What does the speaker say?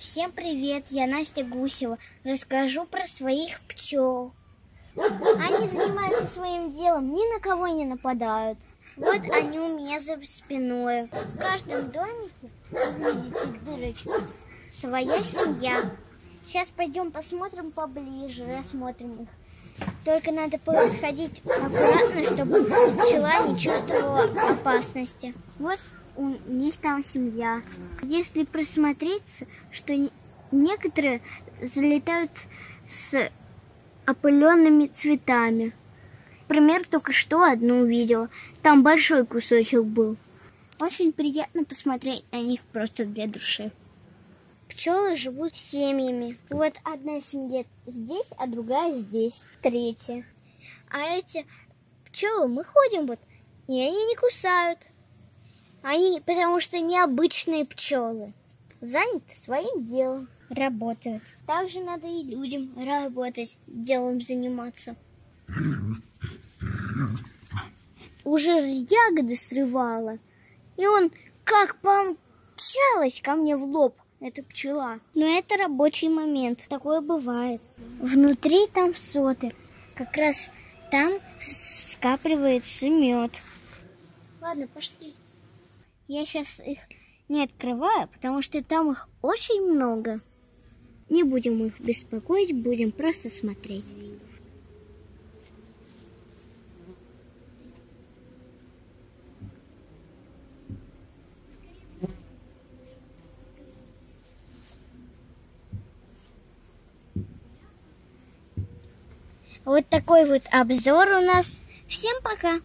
Всем привет, я Настя Гусева. Расскажу про своих пчел. Они занимаются своим делом, ни на кого не нападают. Вот они у меня за спиной. В каждом домике, вы видите дырочки, своя семья. Сейчас пойдем посмотрим поближе, рассмотрим их. Только надо подходить аккуратно, чтобы пчела не чувствовала опасности. Вот у них там семья. Если присмотреться, что некоторые залетают с опыленными цветами. Например, только что одну увидела. Там большой кусочек был. Очень приятно посмотреть на них просто для души. Пчелы живут семьями. Вот одна семья здесь, а другая здесь. Третья. А эти пчелы мы ходим вот, и они не кусают. Они, потому что необычные пчелы. Заняты своим делом, работают. Также надо и людям работать, делом заниматься. Уже ягоды срывала. И он как помчалась ко мне в лоб. Это пчела. Но это рабочий момент. Такое бывает. Внутри там соты. Как раз там скапливается мед. Ладно, пошли. Я сейчас их не открываю, потому что там их очень много. Не будем их беспокоить, будем просто смотреть. Вот такой вот обзор у нас. Всем пока!